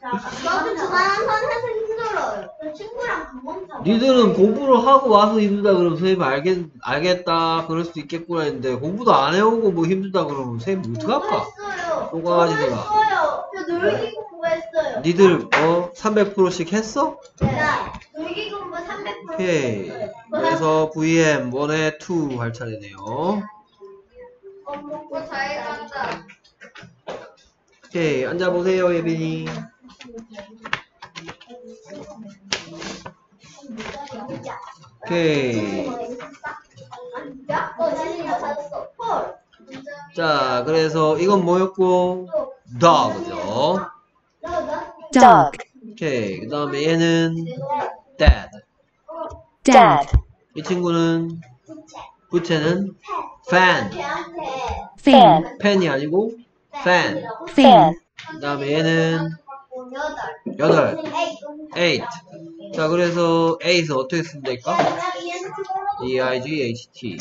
저도 주말한 선에서 힘들어요. 저 친구랑 밥 먹자. 니들은 공부를 하고 와서 힘들다 그러면 선생님 알겠, 알겠다 그럴 수도 있겠구나 했는데 공부도 안 해오고 뭐 힘들다 그러면 선생님 어떡할까? 공부했어요. 공부했어요. 저 놀기 공부했어요. 니들 어 300%씩 했어? 네. 놀기 공부 300% 오케이 했어요. 그래서 VM 1에 2 할 차례네요 어, 먹고 잘 간다. 오케이 앉아보세요 예빈이 오케이. 자 그래서 이건 뭐였고? dog죠. Dog, 오케이. 그 다음에 얘는 dad. Dad, 이 친구는? 부채. 부채는 fan. Fan, 펜이 아니고 fan. Fan, 그 다음에 얘는 여덟. 8 자 그래서 8을 어떻게 쓰면 될까? E-I-G-H-T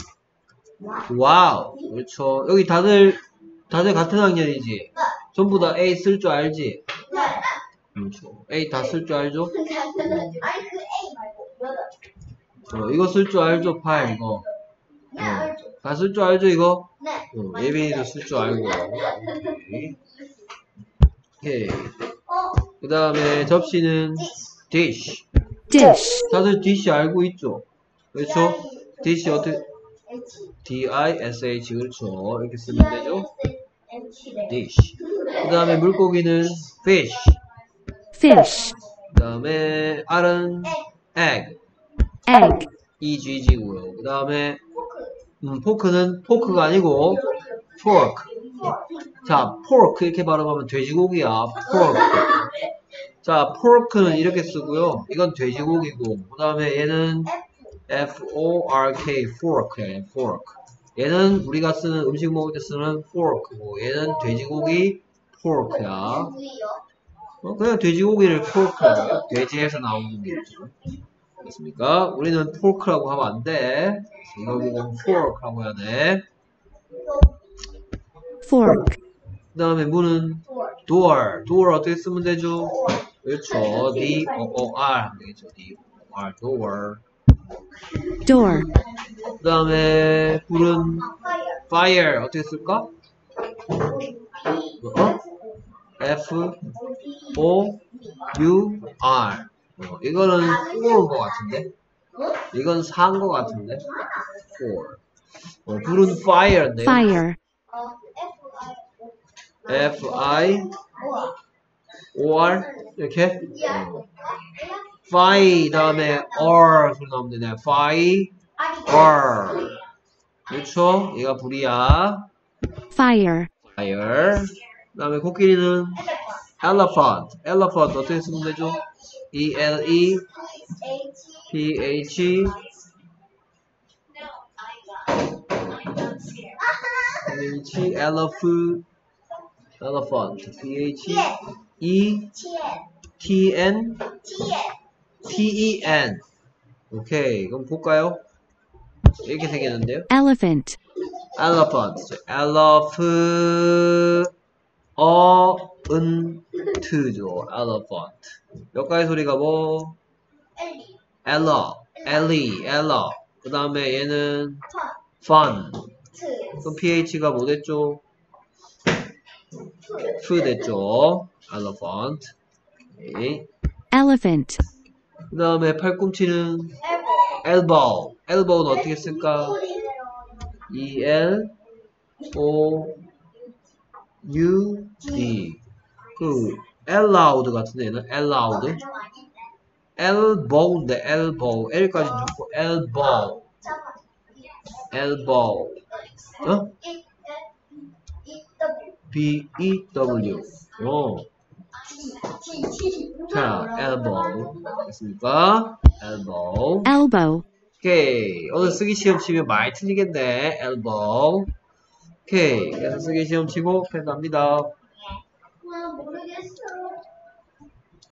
와우 그렇죠 여기 다들 다들 같은 학년이지? 전부 다 A 쓸 줄 알지? 그렇죠 A 다 쓸 줄 알죠? 어, 이거 쓸 줄 알죠? 8 이거 네, 알죠. 다쓸 줄 알죠 이거? 네. 어, 예빈이도 쓸 줄 알고 오케이. 어, 그 다음에 접시는 dish dish, 다들 dish 알고 있죠? 그렇죠? dish 어떻게 H. D-I-S-H 그렇죠 이렇게 쓰면 되죠? Dish 그 다음에 물고기는 fish fish, 그 다음에 알은 egg egg, E-G-G고요 그 다음에 포크. 음, 포크는 포크가 아니고 fork 자 pork 이렇게 발음하면 돼지고기야 pork 자 pork는 이렇게 쓰고요 이건 돼지고기고 그 다음에 얘는 F-O-R-K fork야 fork 얘는 우리가 쓰는 음식 먹을 때 쓰는 fork고 얘는 돼지고기 pork야? 어, 그냥 돼지고기를 포크라고요. 돼지에서 나오는 거죠. 됐습니까? 우리는 포크라고 하면 안 돼. 이거 보고 포크라고 해야 돼. fork, 그 다음에 문은 door. door 어떻게 쓰면 되죠? 그렇죠. D-O-O-R 하면 되겠죠. D-O-R, door. door, 그 다음에 불은 fire 어떻게 쓸까? 어? F-O-U-R. 어, 이거는 4인 것 같은데? 이건 4인 것 같은데? 4. 어, 불은 fire인데요. fire, 어, F I F-I-O-R 이렇게 어. fire 다음에 R 소리 나오면 되네. fire R 그렇죠? 얘가 불이야. fire, fire 그 다음에 코끼리는 elephant elephant 어떻게 쓰면 되죠? E L E P H H elephant elephant P H E T N? T E N. 오케이 그럼 볼까요? 이렇게 생겼는데요? Elephant, elephant. Elephant. 어은트죠. Elephant. 몇 가지 소리가 뭐? 엘러 엘리 엘러 그 다음에 얘는 fun. 그럼 ph가 뭐 됐죠? 프 됐죠 elephant 오케이. elephant, 그 다음에 팔꿈치는 elbow elbow는 어떻게 쓸까? E L O U D 그 allowed 같은데 얘는 allowed elbow인데 elbow L까지 넣고 elbow elbow 어? B E W. 어. 자 elbow. 됐습니까? elbow. Elbow, 오케이. 오늘 쓰기 시험 치면 많이 틀리겠네. elbow. 오케이. 그래서 쓰기 시험 치고 펜 갑니다. 모르겠어.